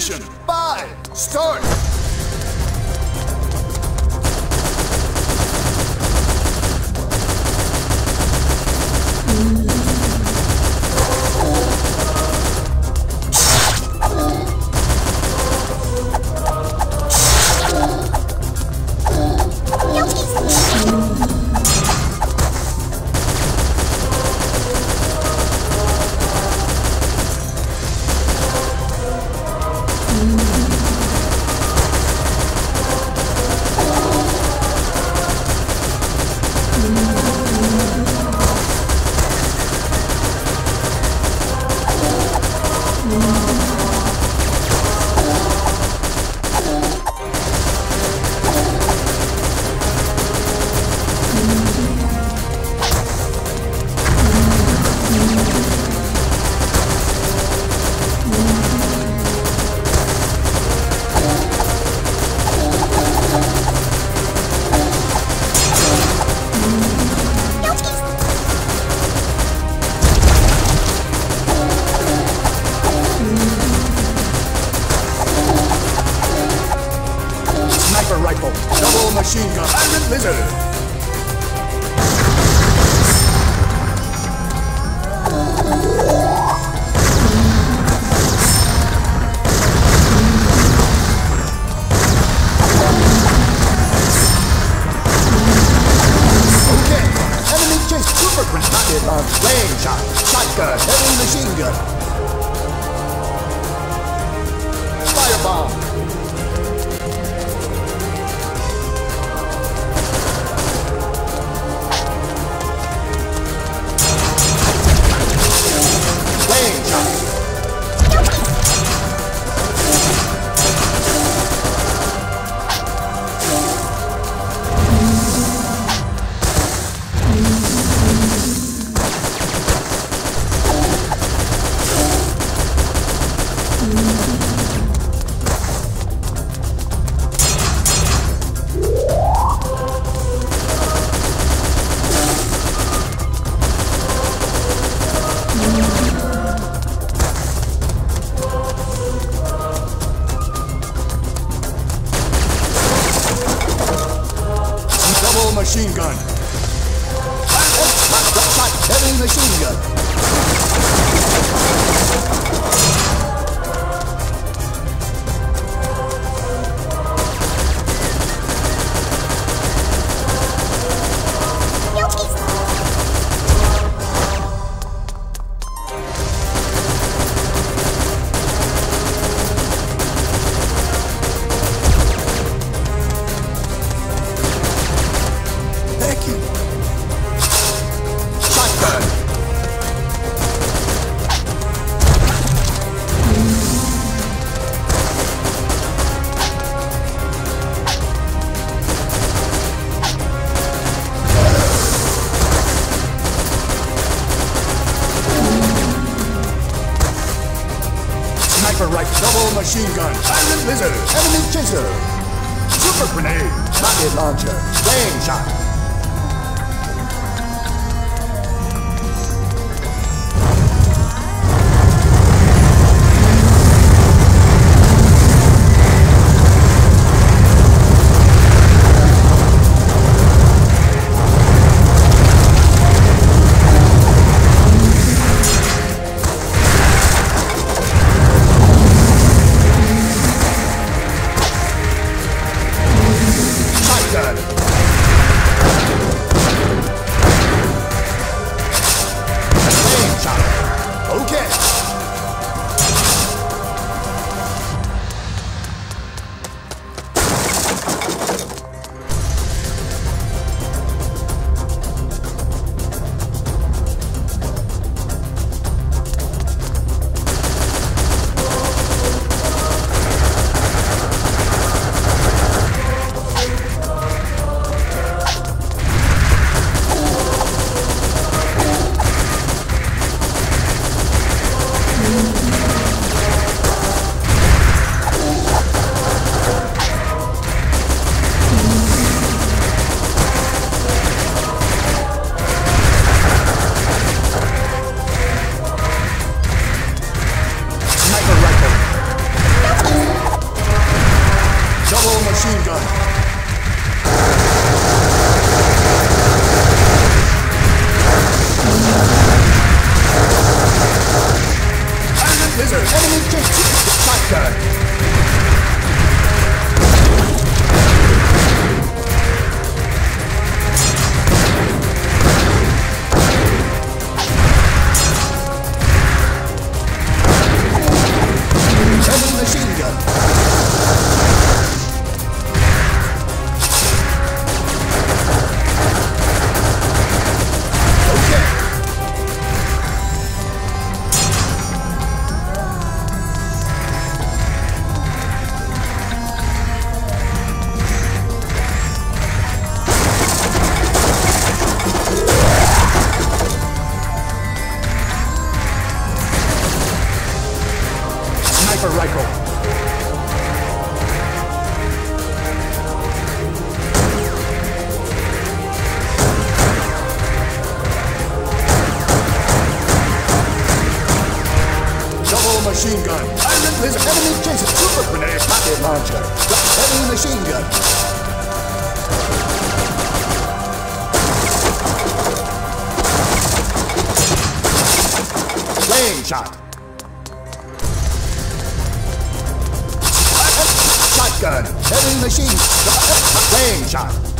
Ignition. Five. Start. Golden Lizard. flame shot, shotgun, heavy machine gun, firebomb. shot.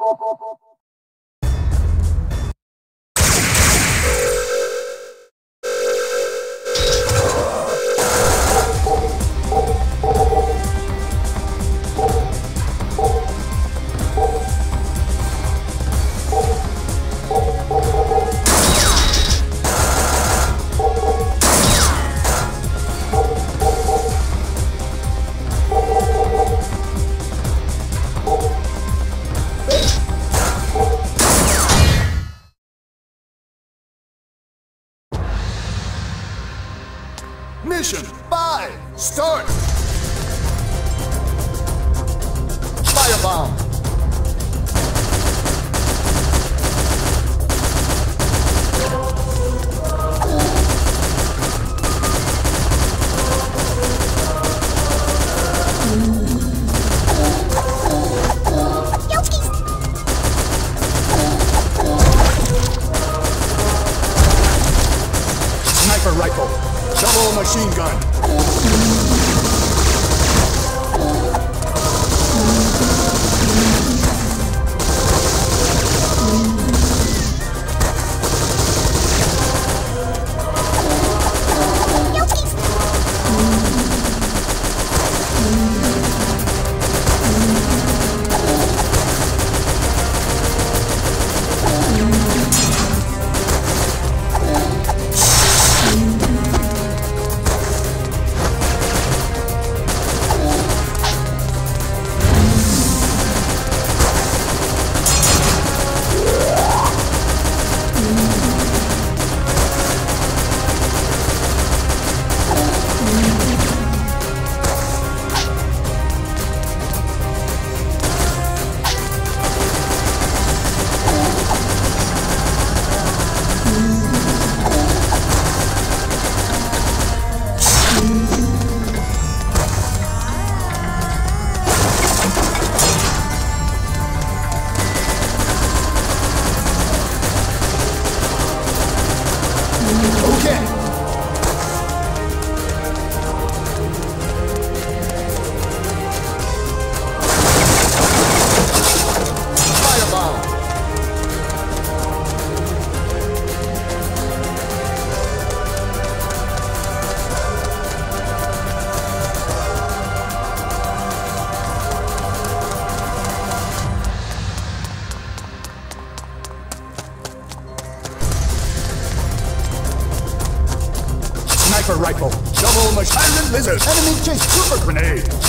oh.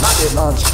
Not yet launched.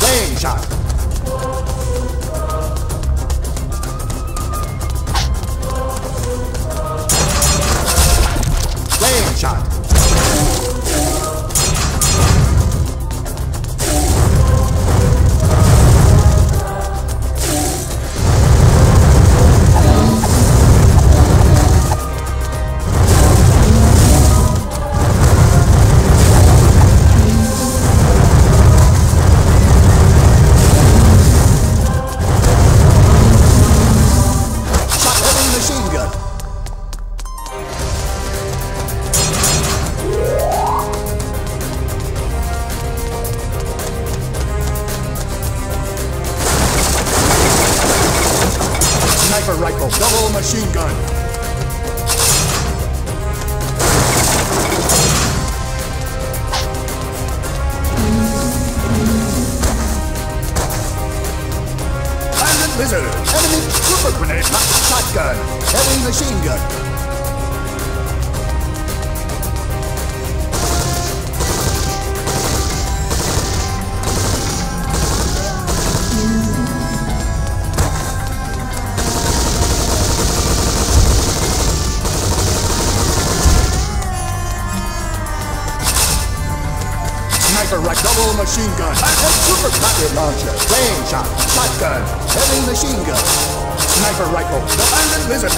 Sniper rifle, double machine gun, super rocket launcher, flame shot, shotgun, heavy machine gun, sniper rifle, the Iron Lizard,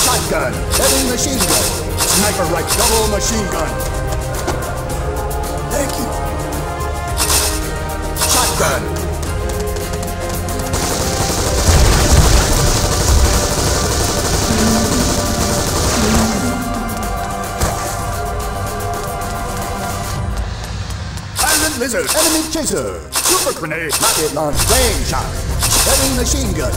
shotgun, heavy machine gun, sniper rifle, double machine gun. Thank you. Shotgun. Lizard, enemy chaser, super grenade, rocket launch, flame shot, heavy machine gun,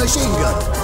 machine gun.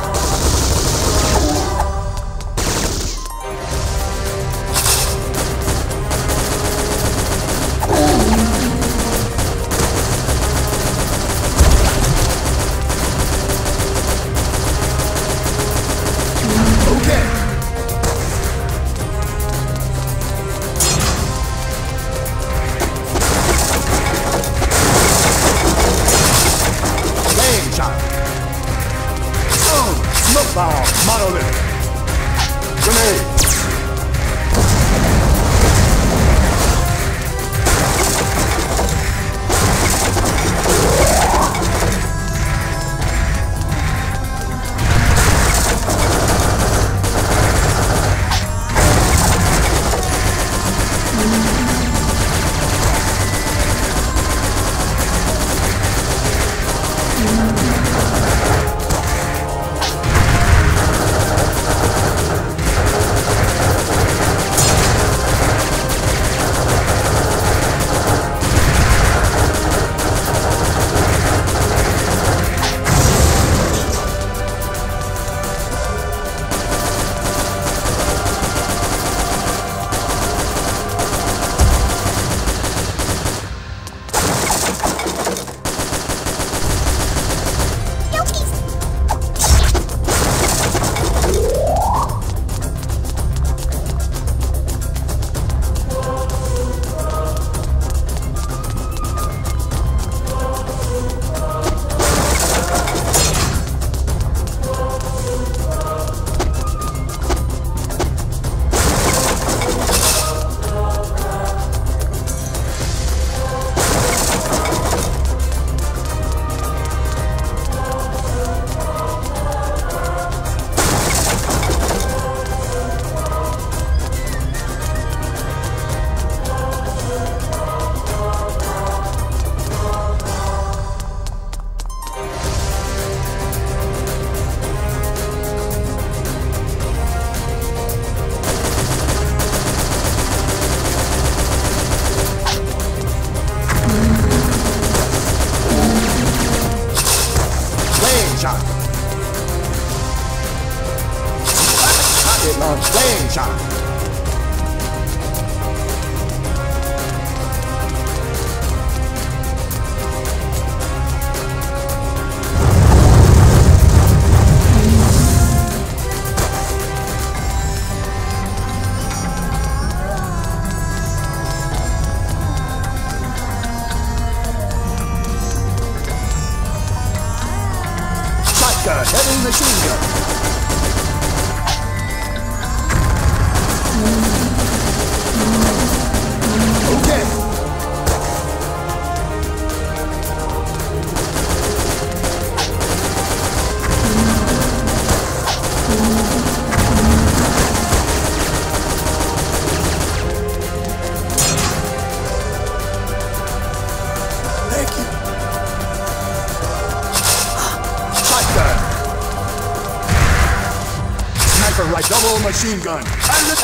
double machine gun and the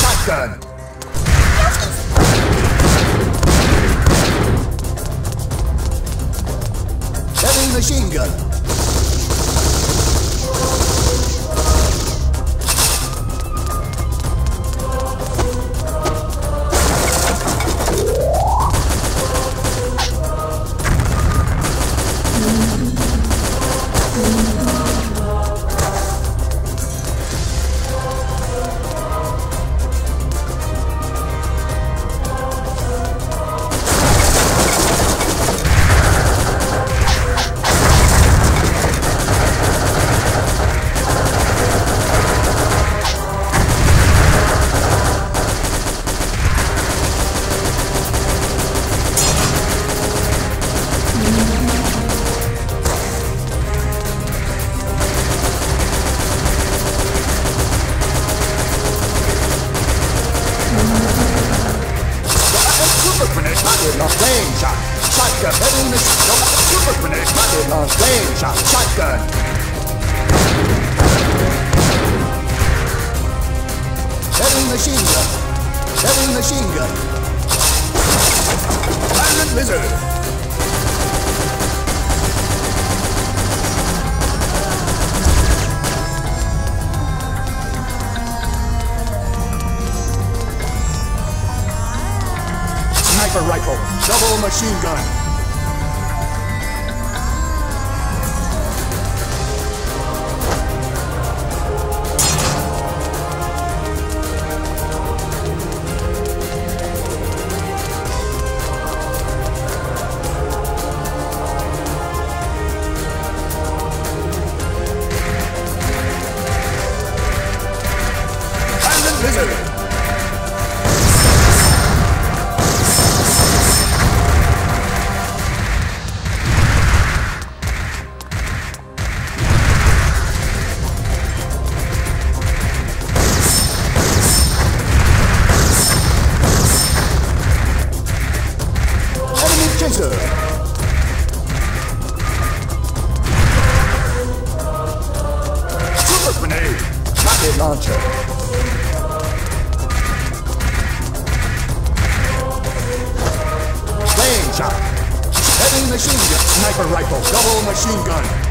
shotgun. Heavy machine gun. sniper rifle, double machine gun.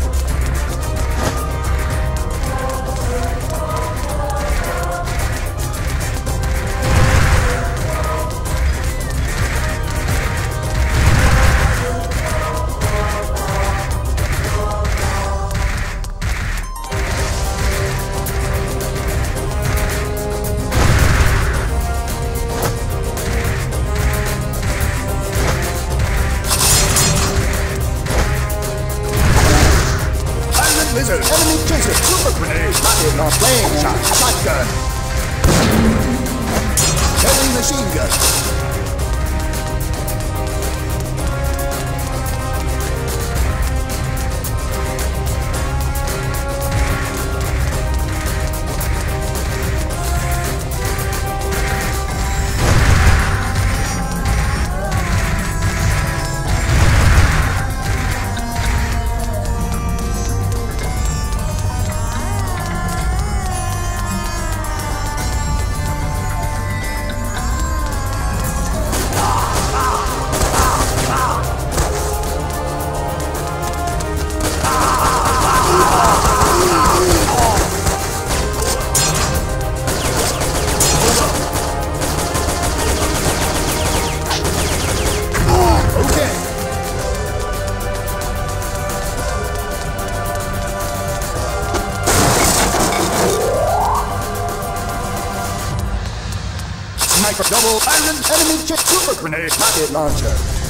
Double iron enemy chip super grenade rocket launcher.